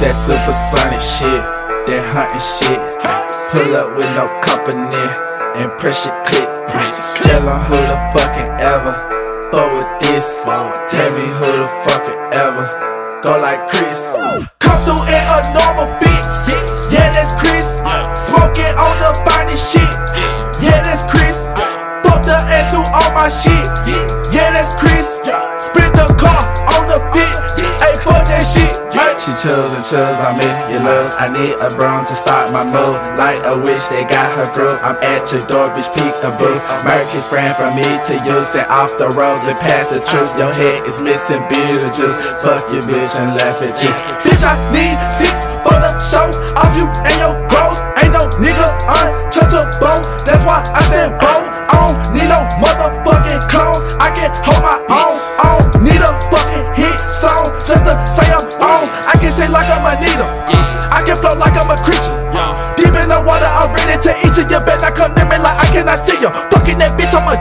that supersonic shit, that hunting shit. Pull up with no company and press your click. Tell who the fucking ever throw with this. Tell me who the fucking ever go like Chris. Come through in a normal fix. Yeah, that's Chris. Smoking on the finest shit. Yeah, that's Chris. Fucked up and through all my shit. Yeah, that's Chris. Split Chose and chills, I'm in your love. I need a brown to start my move. Like a witch, they got her groove. I'm at your door, bitch, peekaboo. Mercury's friend from me to you. Set off the roads and past the truth. Your head is missing Beetlejuice. Fuck your bitch and laugh at you. Bitch, I need six for the show. Off you and your clothes. Ain't no nigga untouchable. That's why I stand bold. I don't need no motherfucking clones. I can hold my own. I don't need a fucking can say like I'm a needle. I can flow like I'm a creature. Deep in the water, I'm ready to eat you. You better come near me like I cannot see you. Fucking that bitch, I'm a